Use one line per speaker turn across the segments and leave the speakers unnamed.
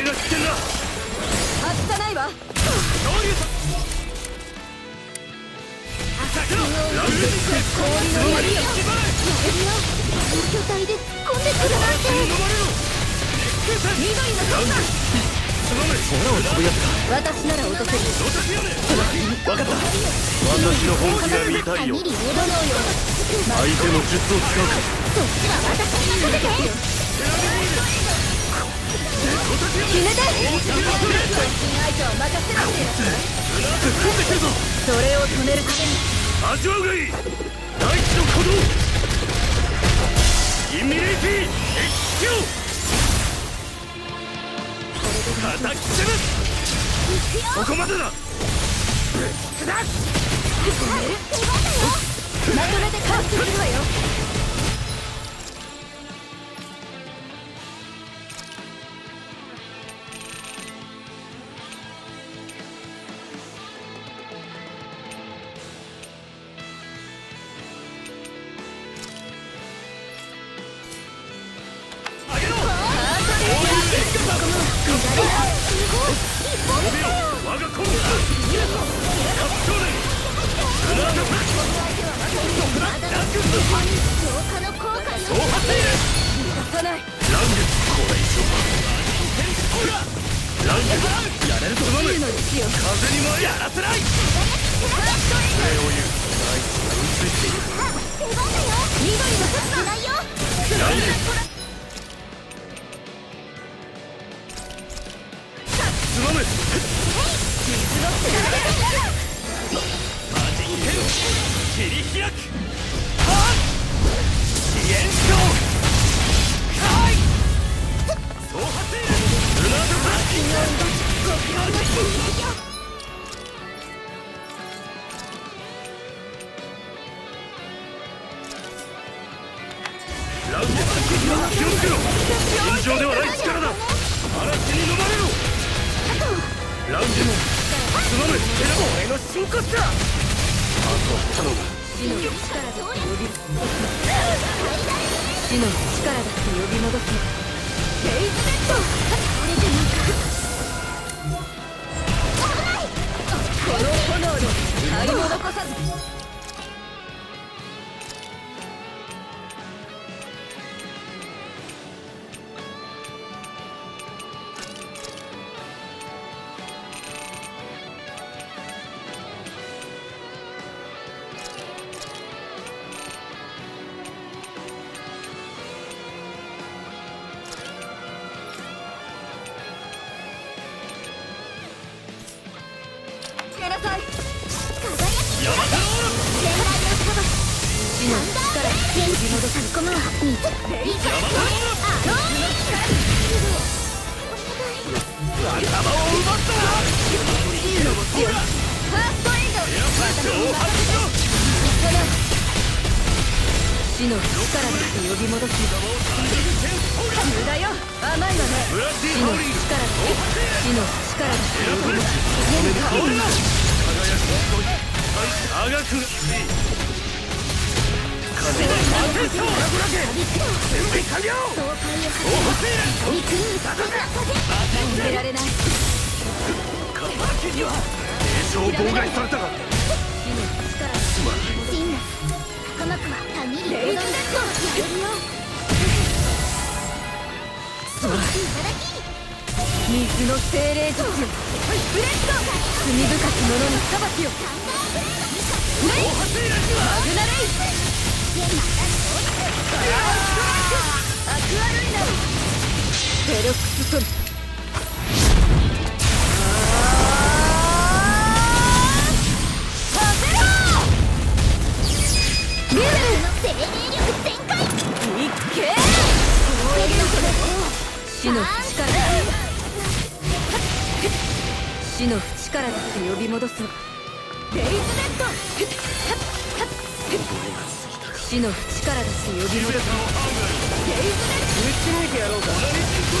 突破するぞ
光栄が危険だ。
外さないわ。
昇竜とランゲ
氷の槍よ巨体で突っ込んでくるなんて緑の
ランゲつばめ
空を飛ぶやつか
私なら落と
た私の本気が見たいよ相手の術を使うか
そっちは私に任せてそれを止めるために
味わうがいい大地の鼓動インミネイティエキシオ叩き潰すここまでだ
まとめて回復するわよ
ラッシュ
浄化の効果よ
総発入れ
出さない。
ランゲこ切り開く。は支援賞はい！総発入れルナードフラッシュラ
ックスソルリベル生命力全開いっけ死の淵から死の淵からだって呼び戻す。わレイズネット死の淵からだって呼び戻す。
ベタをハンガリ
レイズネット
打ち抜いてやろうか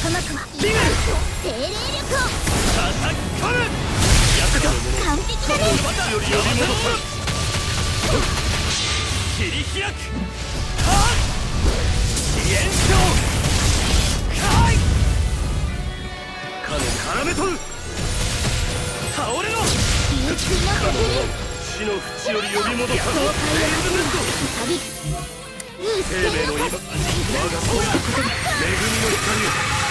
科学は精霊力を
叩き込むやったか
完璧だね
より呼び戻さ切り開くはっ支援将かい金絡め取る倒れろ
優秀な歩兵
死の淵より呼び戻さレイズネスト
旅優
生命の今我がそういうことで恵みの光を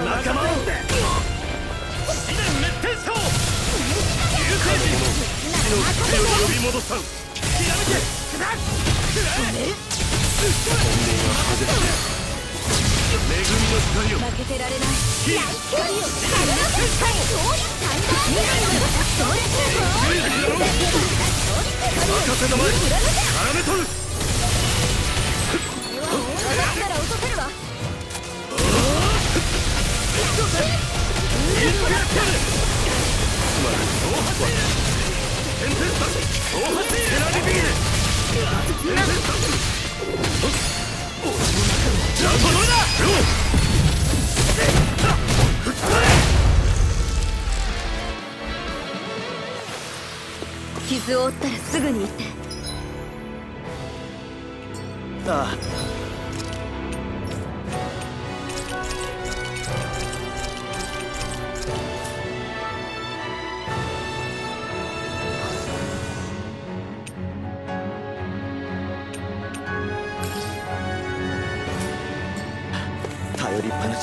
仲間を試練滅天将流星人死の淵より呼び戻さんひらめけくだ恵みの光を
負けてられない
ヒー
光を。総力
任せたまえ絡め取る
傷を負ったらすぐに行って。
ああ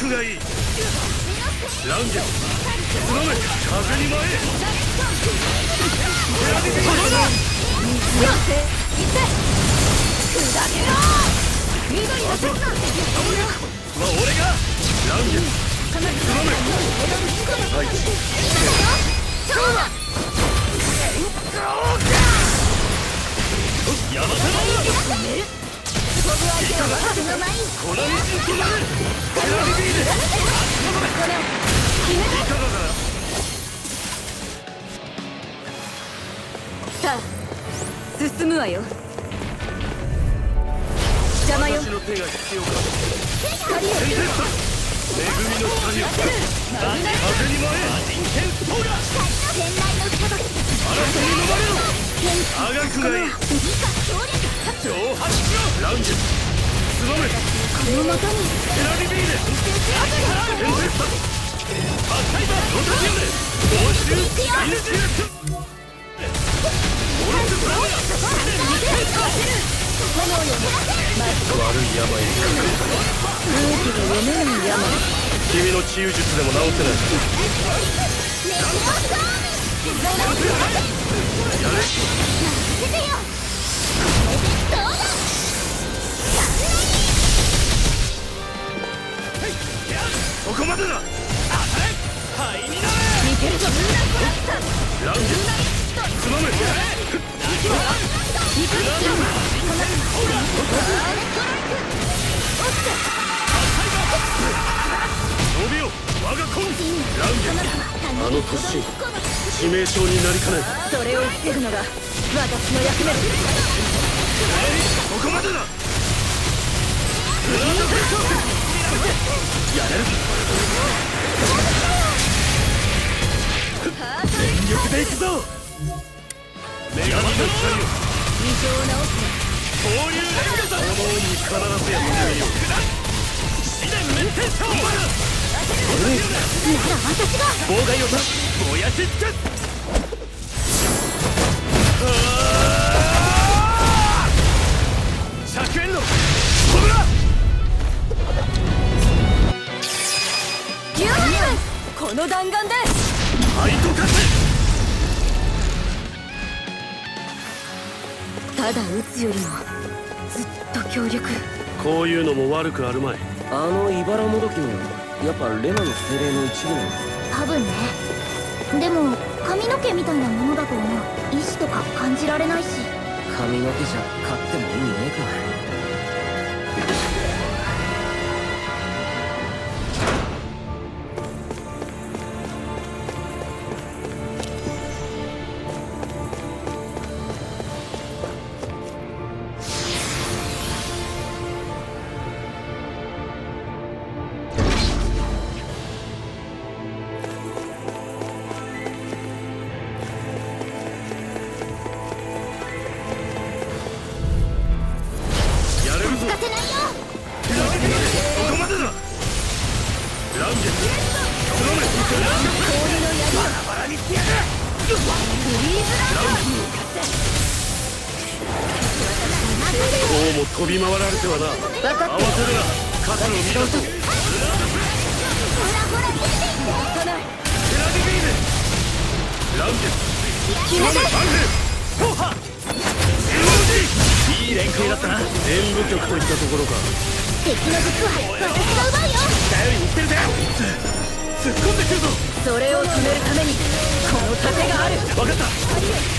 あがくがいい。ランゲつまめ風に舞え。セラビビール
水よせ行って砕けろ。緑の刹那
は俺がランゲつまめ大地
そうだ
ヤマタマ
飛ぶ相手は私の前に
この道に止まれセラビビール
これを決め
いな
さあ進むわよ邪魔よ
私の手が必要か
光を
テンペスタ恵みの光を風に舞え人権ソーラ
天雷の裁き
嵐に飲まれろがくがいい
以下強烈
挑発しろランゲつまめ
このもとに
セラビビールテンペスタバッタイバーロタジオで報酬インシュレットオレンジブラウン悪い病にかかる
空気が読めない病
君の治癒術でも治せない。やれそこまでだ。はい。になれ
見てるぞ
ランゲつまめ伸びよ我がコンランゲあの突進致命傷になりかね
それを防ぐのが私の役目。
ここまでだやれる全力で行くぞ女神の光を
異常なオ
交流連合だ。思うに必ずやってみよう試練滅天将
なら私が
妨害を断つ燃やし尽くす
この弾丸で
ハイトカス
耐まだ撃つよりもずっと強力。
こういうのも悪くあるまい。
あの茨もどきもやっぱレナの精霊の一部なの。
多分ね。でも髪の毛みたいなものだと思う。意志とか感じられないし。
髪の毛じゃ勝っても意味ねえか。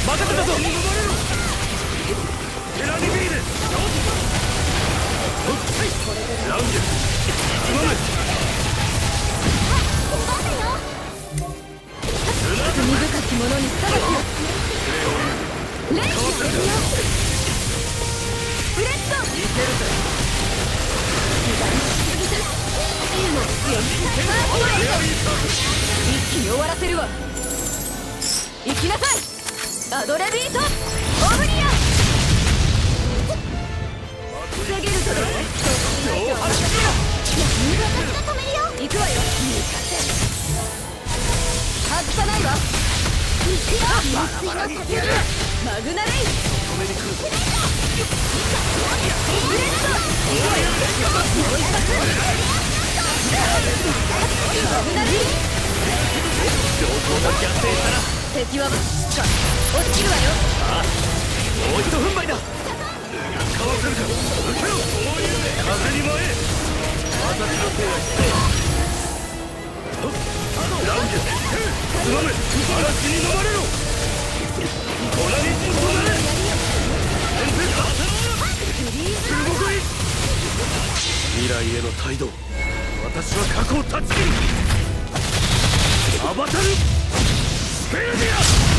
任せたぞテラディビームランゲスすまない
罪深き者に裁きをレイジブレッドいけるぜ一気に終わらせるわ。行きなさい。アドレビートオブリア防げるぞ
私が止めるよ
行くわよ外さないわ
行くよ水の先
マグナレイ敵は落ちるわよ
もう一度踏ん張りだかわせるか受けろ風に舞え私の手は必要ランゲスつまめ嵐に飲まれろ粉にじんとなれ先生か動こい未来への態度私は過去を断ち切るアバタルスペルディア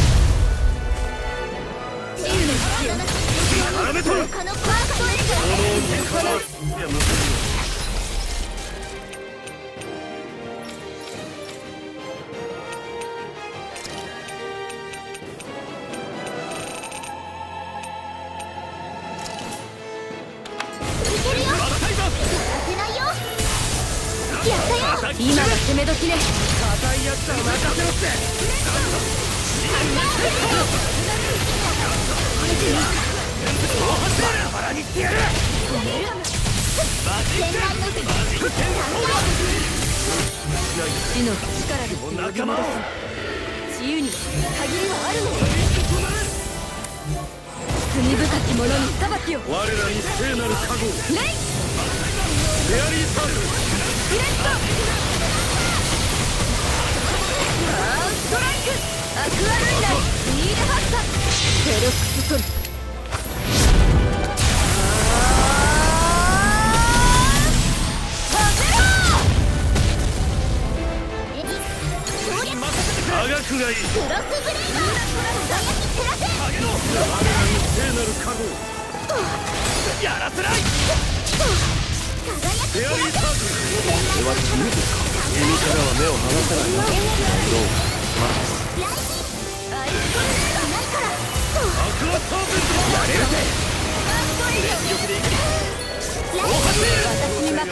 こ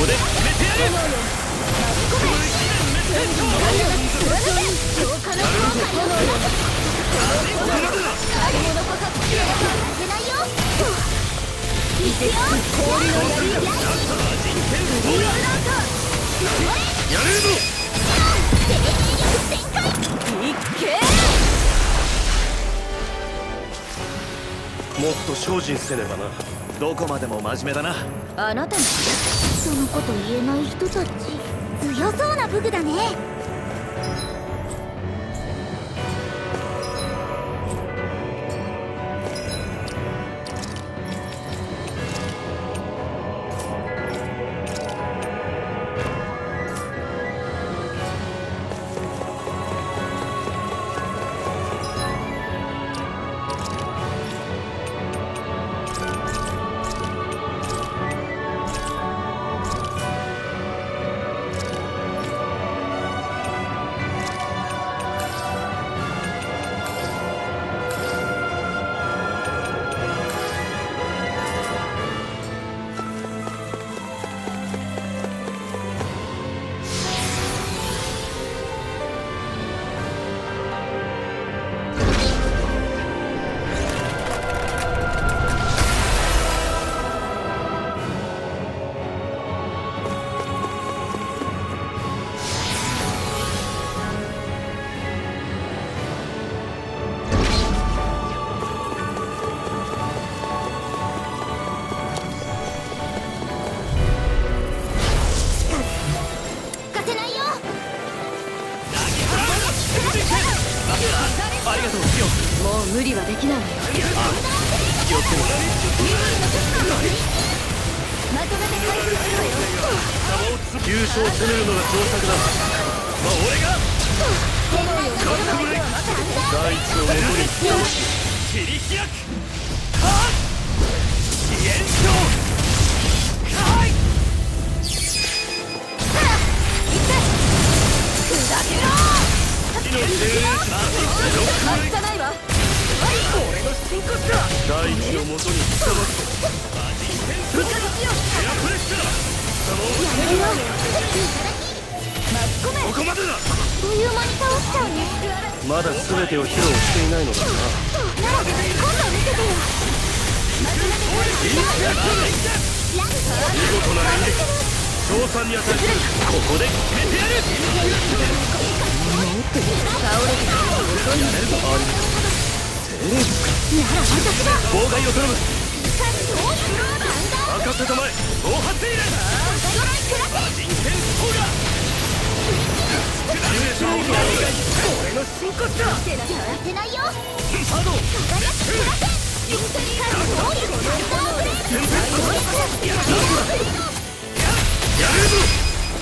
こで決めてやるもっと精進せねばな。どこまでも真面目だな。
あなたに
そのこと言えない人たち強そうな武具だね。
ここまでだ。
という間に倒しちゃうね
まだ全てを披露していないのだな
なら今度見せて
見事な演劇賞賛に値するここで決めてやる妨害を頼む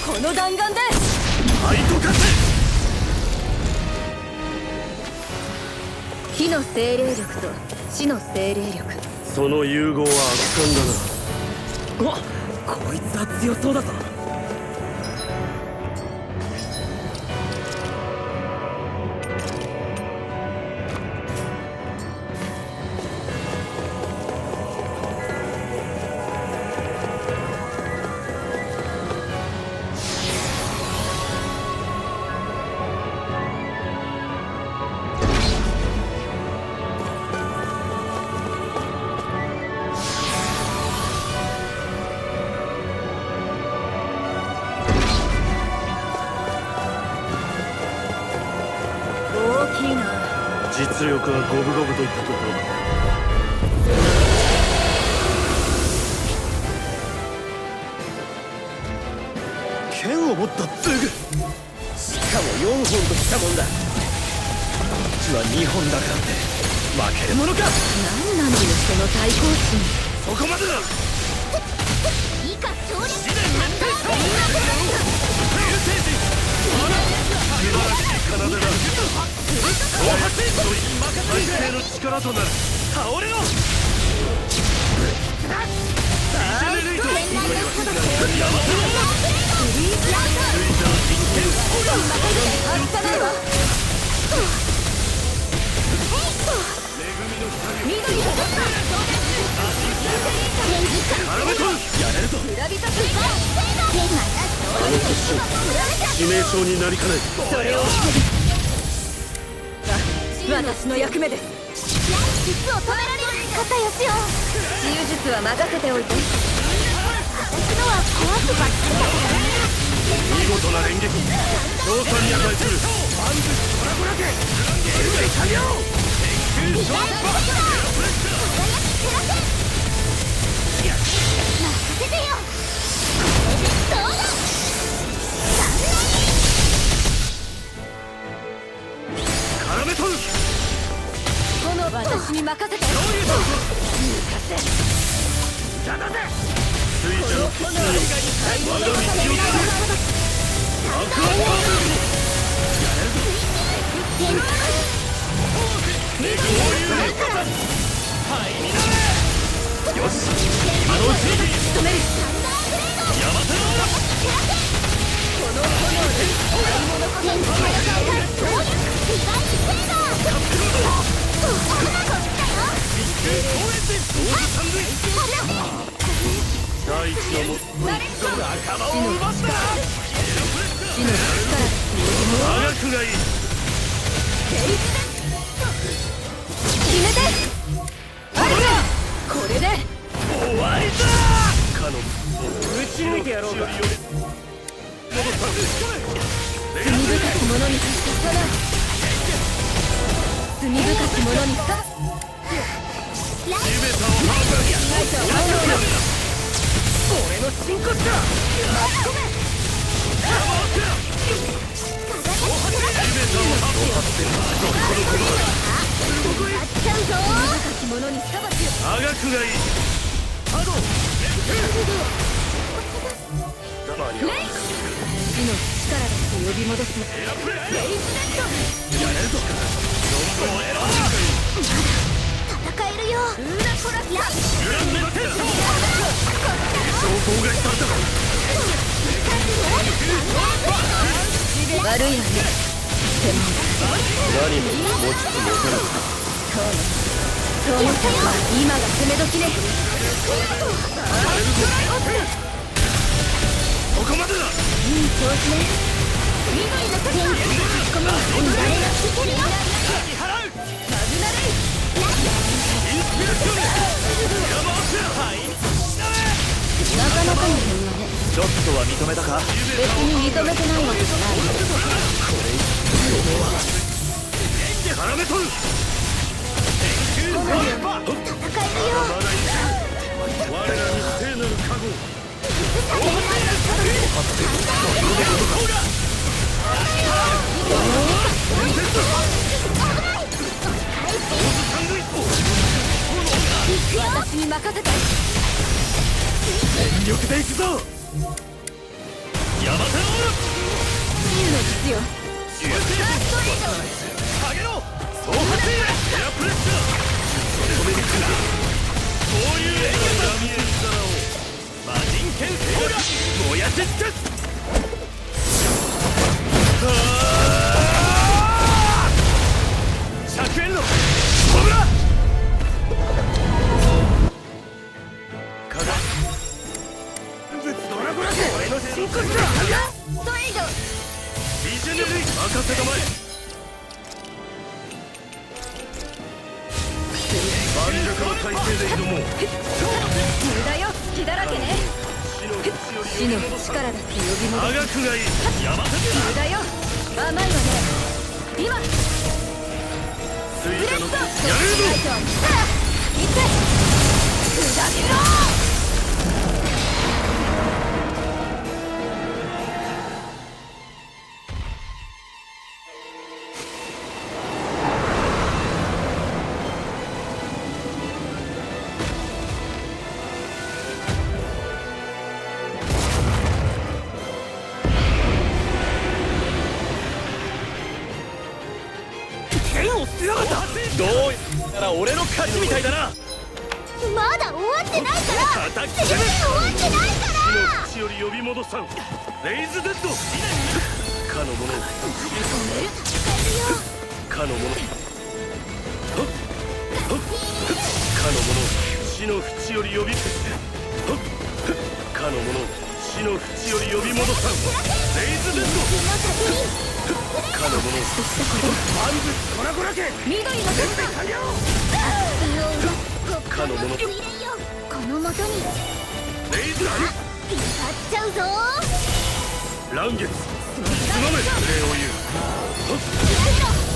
この弾丸で
ハイトカセ
火の精霊力と死の精霊力。
その融合は圧巻だな。あこいつは強そうだぞ。実力は五分五分といったところだ剣を持ったツグしかも4本ときたもんだこっちは2本だからって負けるものか
何なのよその対抗心。
そこまでだ
以下強烈
試練滅定した流星人素晴らしい奏でだ大発一と最低の力となる倒れろジェネレート
戦内のほど
ヤマト
フリーズラン
ルイザー人権
外さないわ緑が
レンジカ
絡めとるやれるぞ。致命傷になりかね
それを防ぐわ私の役目です。
術を止められる肩よしよ
治癒術は任せておいて。
私のは怖くばっかりだ。からね
見事な連撃。賞賛に値する。
万物コラボラケ。現在完了
ビガイセーバー
者に裁きを
科学がいい波動マニア
死の力だって呼び戻す
エアプレイ
やれるぞ
戦えるよ
グランドテンション情報がしたんだ
悪いわね。
何も持ちつ持たぬ
そう思った今が攻め時ね。
ここまでだ
いい調子ね。
天気に書き込み誰が聞けるよ
マグナレイ
インスピレーションヤマ
なかなかの点がね
ちょっとは認めたか
別に認めてないわけじゃない
絡め取る
戦えるよ
まだいい我らに聖なる加護
私に任せて
全力で行くぞ
ヤマタオ
真の父よ
上げろ
総発
ラ燃かの
者死の淵より呼び消すかの者。死死の淵より呼び戻さんレイズデッド
水の先に
かの者。万物コラコラけ
緑の天下
完了かの者。
この元に
レイズラ
光っちゃうぞ
乱月つまめ礼を言う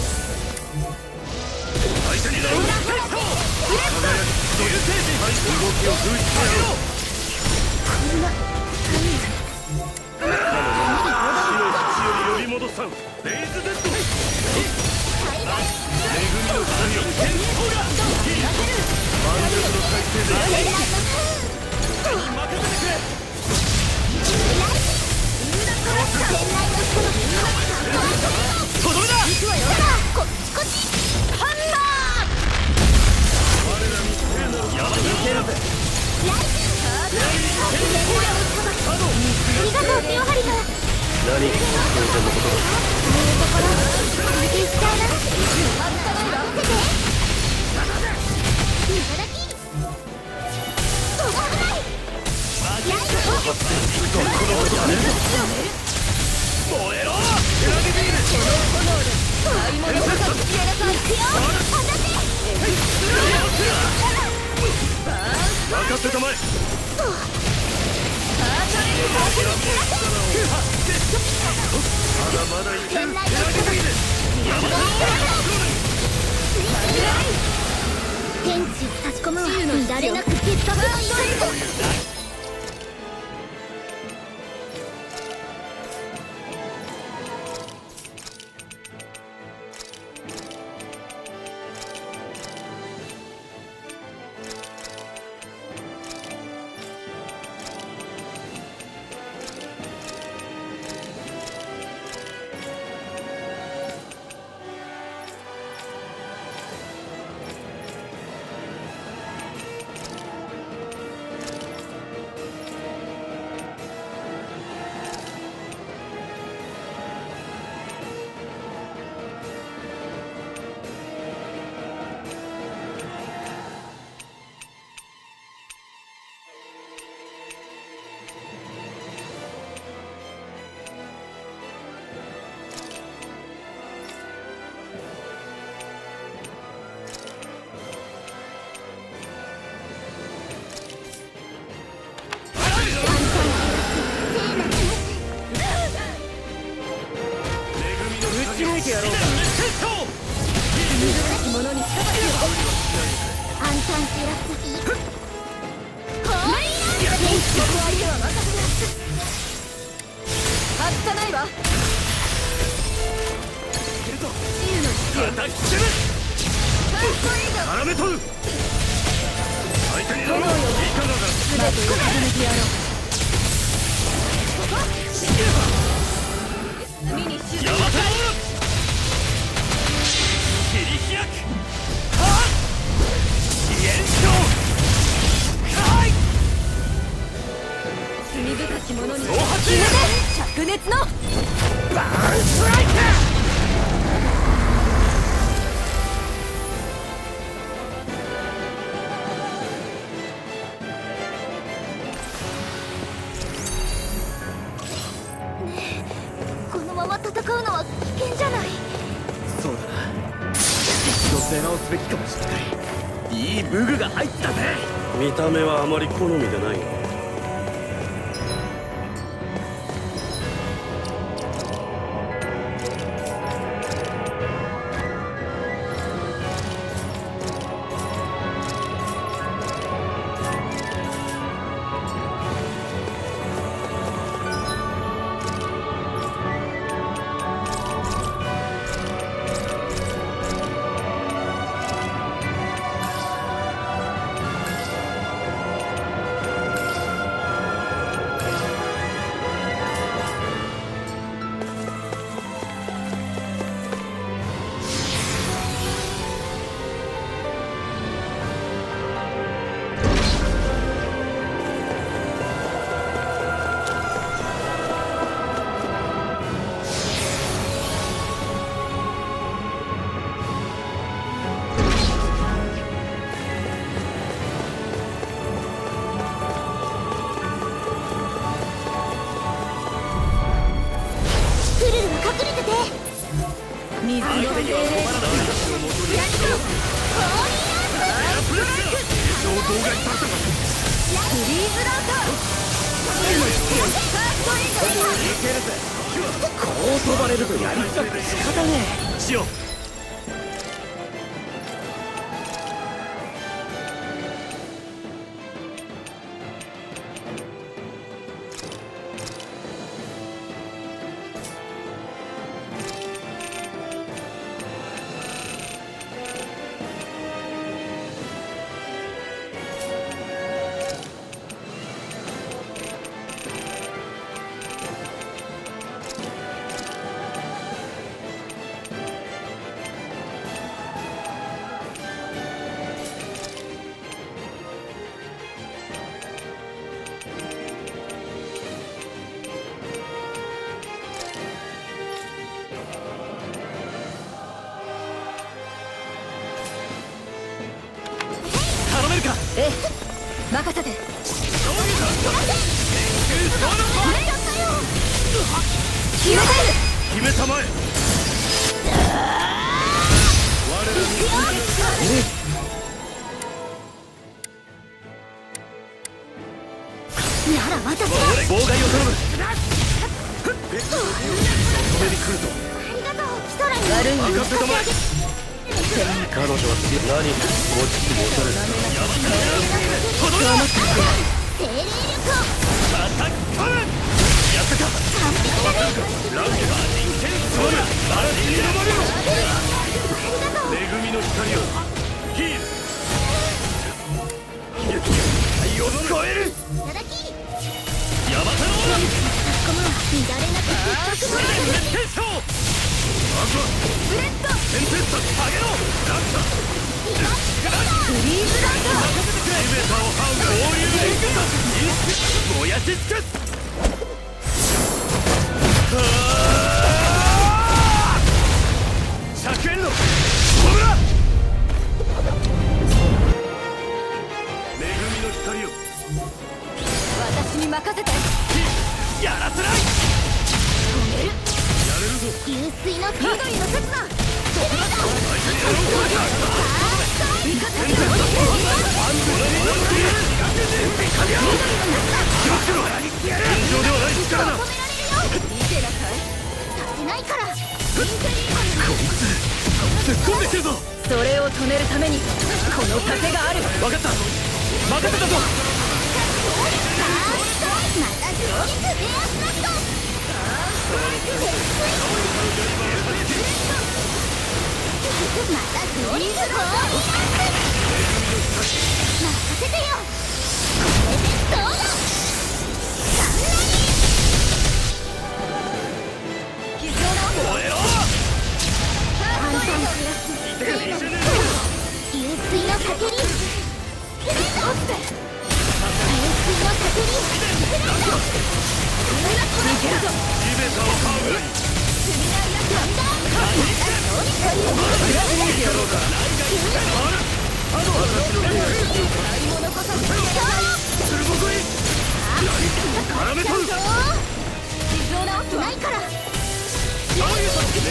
相手になろう輝きという精神動きを封じてやろう
こんな
死の淵より呼び戻さんレイズデッド恵みの神よほら万力の体制で任せてくれとどめだ
こっちこっち。ハンがとうピオハリが
何当然のことだ
そう。いうところ関係しちゃうな見せていただき危ないライ
燃えろテラビビール
買い物
トやらさいくよ当たって
任せたま
天地を差し込むわ乱れなく結果が
打水物に裁き
アンタンテラスほい
を天使の相手は任せな外さないわ自由の父よ
叩きつける絡め取る相手になろういかがだ
全てを固めてやろう海に沈
山田切り開くはっ支援将かい
罪深き者に。
総発
灼熱の。
バーンストライク見た目はあまり好みでないが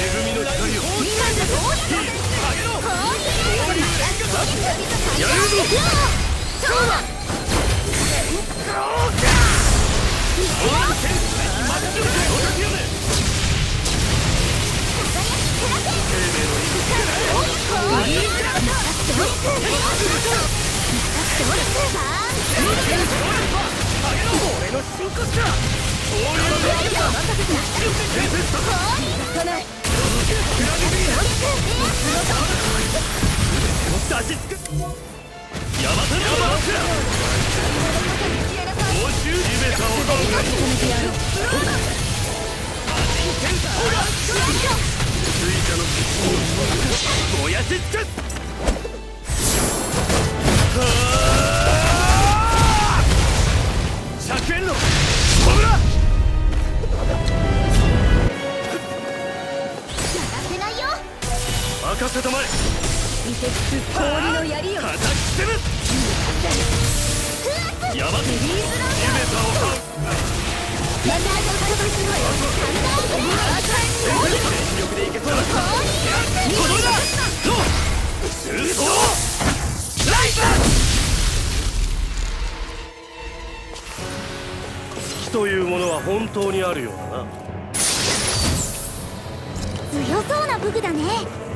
行か
な
い。
燃やしつくは
あ
任せた
ま
え。
凍りの
槍を
叩き捨て
るヤバエメタを飛ばすの
よ
というものは本当にあるようだな
強そうな武具だね。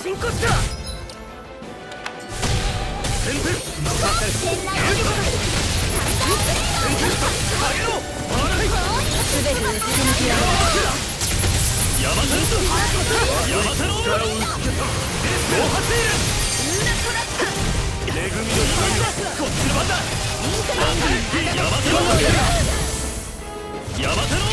進行した。
先手
山手の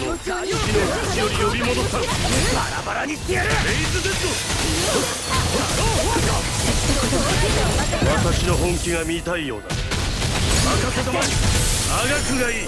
者を地の淵より呼び戻さバラバラにしてやる。レイズデッド私の本気が見たいようだ。任せたまあがくがいい。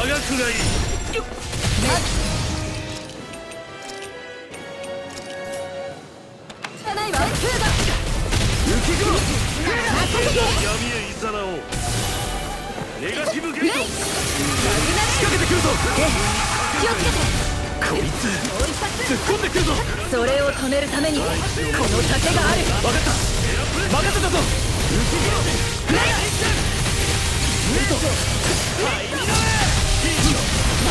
がいい汚い。わだ浮き雲
闇へいざなおう。ネガティブゲート。
仕掛けてくるぞ。気をつけて
こいつ突っ込んでくるぞ。
それを止めるためにこの盾がある。
分かった。任せたぞ。
浮き雲ネガティト。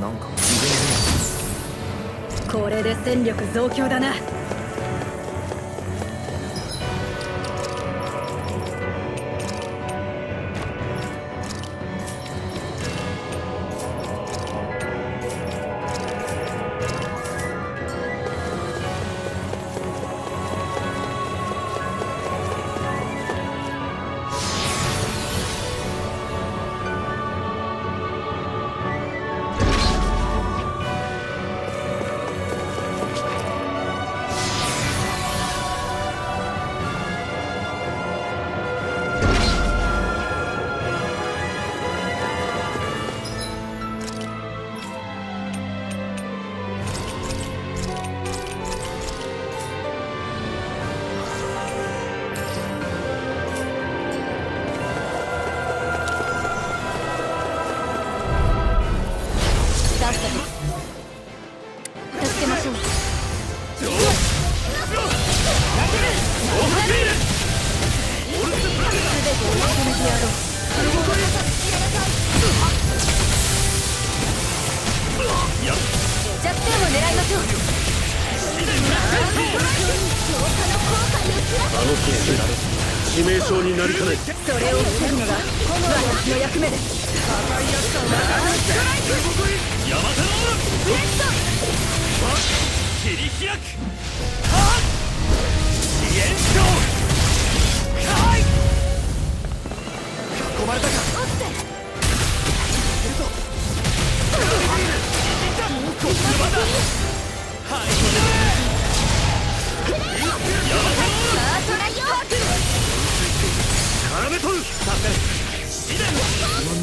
なんか。
これで戦力増強だな。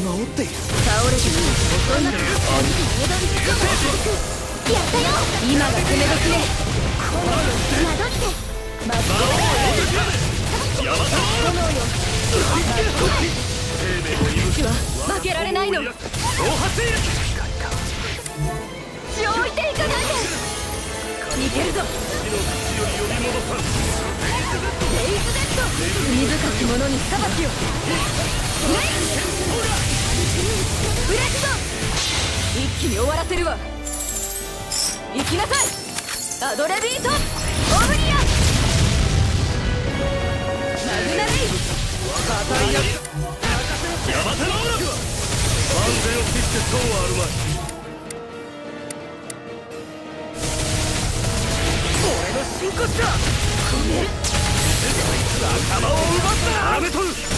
治っている。
倒れても遅いな
やったよ。
今が攻め時ね
宿って。
まず
ヤマタノ生命を許
は負けられないの
挑発
血を置いて。いかないで逃げるぞ
火の口より呼び戻さん
レイズデッド罪深き者に裁きをブレッド一気に終わらせるわ行きなさいアドレビートオブリアマグナレイ
ヤマタノ万全を期してそうはあるまい俺の真骨だ仲間を奪った。絡めとる。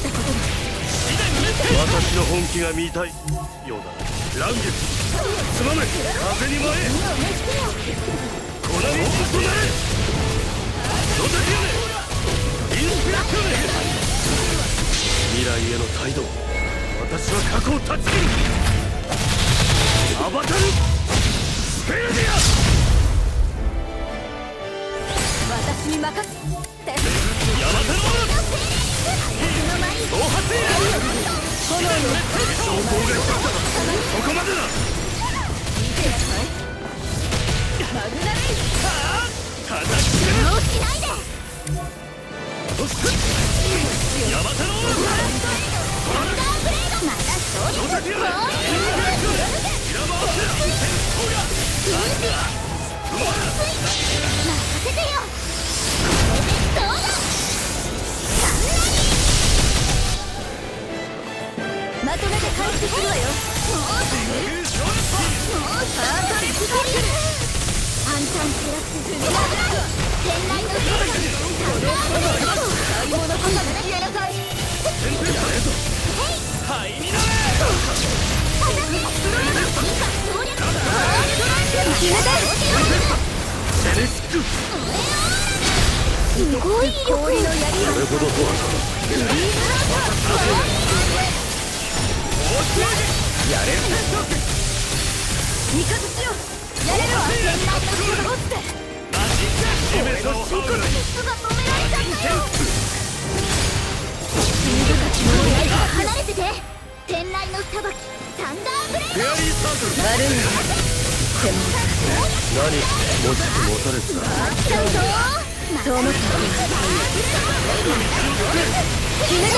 陣テンペスタ試練滅天将かわせるかレインファ旋風陣やれるぞ
精霊力を
叩き込むやったか
完璧だ
私の本気が見たいようだ乱月すまない風に舞え粉の音となれドタキ屋根インスピラショネ未来への態度私は過去を断ち切るアバタルスペルディア
私に任せて。
ヤマタノ挑発エ
炎の
証拠がしたここまでだ
マグナレイ
叩きつける
もうしないで
ヤマタノ
サンダー任せてよ
まとめて回復するわよ。パートリップサイクル
アンタンプラス天雷の空
買い物こそ消えなさい
灰になれ
決めて
セレスク
すごい力
地面の進化
術が止められちゃったよ離れてて天雷の裁きサンダーブレイ
フェアリーサークル
悪いわでも
何持ちつ持たれつだ
ドだぞ
そう思った決めて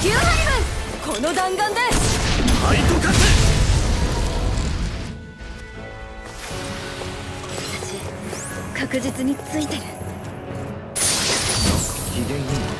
キューハイムこの弾丸で
ハイトカツ
確実についてる。
機嫌いい